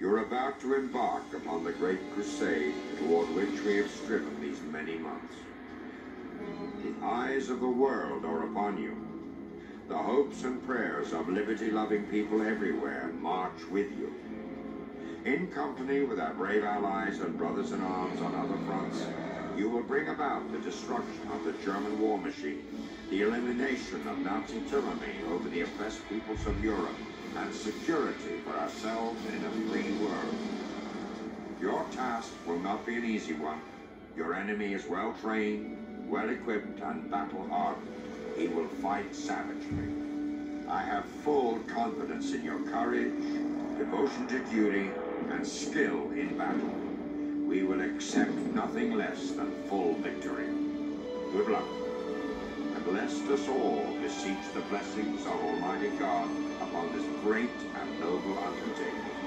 You're about to embark upon the great crusade toward which we have striven these many months. The eyes of the world are upon you. The hopes and prayers of liberty-loving people everywhere march with you. In company with our brave allies and brothers in arms on other fronts, you will bring about the destruction of the German war machine, the elimination of Nazi tyranny over the oppressed peoples of Europe, and security for ourselves in a free world. Your task will not be an easy one. Your enemy is well trained, well equipped, and battle hardened. He will fight savagely. I have full confidence in your courage, devotion to duty, and skill in battle. We will accept nothing less than full victory. Good luck. And lest us all beseech the blessings of Almighty God upon this great and noble undertaking.